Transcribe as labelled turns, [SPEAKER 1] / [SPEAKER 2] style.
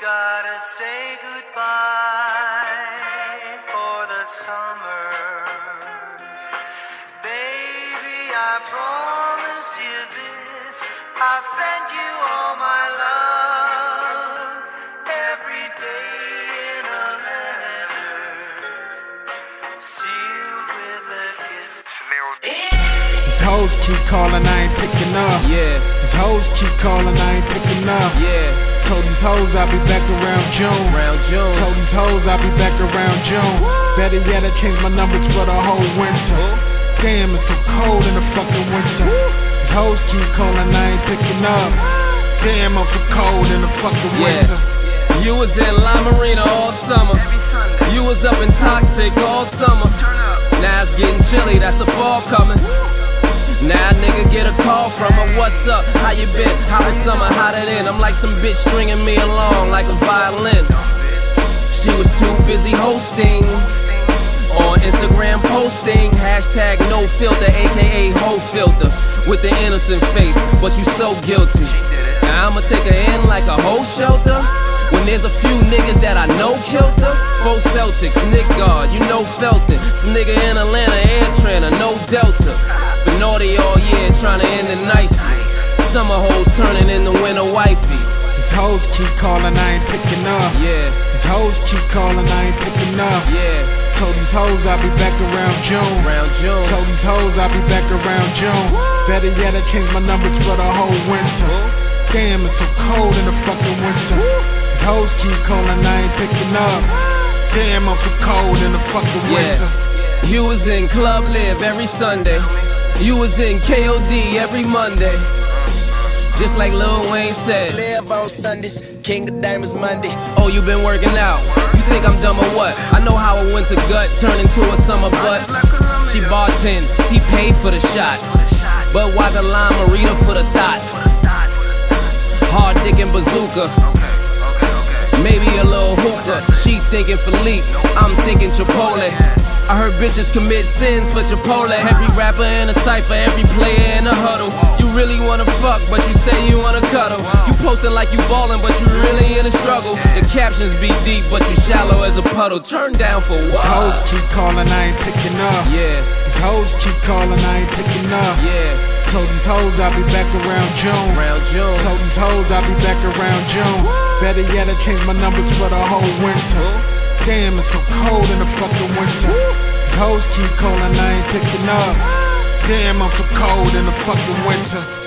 [SPEAKER 1] gotta say goodbye for the summer. Baby, I promise you this. I'll send you all my love every day in a letter sealed with a kiss.
[SPEAKER 2] These hoes keep calling, I ain't picking up.
[SPEAKER 3] Yeah,
[SPEAKER 2] These hoes keep calling, I ain't picking up.
[SPEAKER 3] yeah.
[SPEAKER 2] Told these hoes I'll be back around June.
[SPEAKER 3] Round June.
[SPEAKER 2] Told these hoes I'll be back around June. Better yet, I changed my numbers for the whole winter. Damn, it's so cold in the fucking winter. These hoes keep calling, I ain't picking up. Damn, I'm so cold in the fucking winter.
[SPEAKER 3] Yeah. You was in La Marina all summer. You was up in Toxic all summer. Now it's getting chilly, that's the fall coming. Now nigga get a call from her, what's up? How you been? How was summer? How that end? I'm like some bitch stringing me along like a violin. She was too busy hosting on Instagram posting hashtag no filter, aka whole filter, with the innocent face, but you so guilty. Now I'ma take her in like a whole shelter. When there's a few niggas that I know killed her. Four Celtics, Knick guard, you know Felton. Some nigga in Atlanta, Air Trainer, no Delta. Naughty all year, trying to end it nicely. Summer hoes turning into winter wifey.
[SPEAKER 2] These hoes keep calling, I ain't picking up.
[SPEAKER 3] Yeah,
[SPEAKER 2] These hoes keep calling, I ain't picking up.
[SPEAKER 3] yeah,
[SPEAKER 2] Told these hoes I'll be back around June.
[SPEAKER 3] Around June.
[SPEAKER 2] Told these hoes I'll be back around June. Better yet, I changed my numbers for the whole winter. Damn, it's so cold in the fucking winter. These hoes keep calling, I ain't picking up. Damn, I'm so cold in the fucking winter.
[SPEAKER 3] Yeah. You was in Club LIV every Sunday. You was in KOD every Monday. Just like Lil Wayne said.
[SPEAKER 4] LIV on Sundays, King of Diamonds Monday.
[SPEAKER 3] Oh, you been working out? You think I'm dumb or what? I know how a winter gut turned into a summer butt. She bought 10, he paid for the shots. But why the Lime-A-Rita for the thoughts? Hard dick and bazooka. Maybe a little hookah. She thinking Philippe, I'm thinking Chipotle. I heard bitches commit sins for Chipotle. Every rapper in a cipher, every player in a huddle. You really wanna fuck, but you say you wanna cuddle. You posting like you ballin', but you really in a struggle. The captions be deep, but you shallow as a puddle. Turn down for what?
[SPEAKER 2] These hoes keep calling, I ain't picking up.
[SPEAKER 3] Yeah,
[SPEAKER 2] These hoes keep calling, I ain't picking up.
[SPEAKER 3] yeah,
[SPEAKER 2] Told these hoes I'll be back around June.
[SPEAKER 3] round June.
[SPEAKER 2] Told these hoes I'll be back around June. Better yet, I changed my numbers for the whole winter. Damn, it's so cold in the fucking winter. These hoes keep calling, I ain't picking up. Damn, I'm so cold in the fucking winter.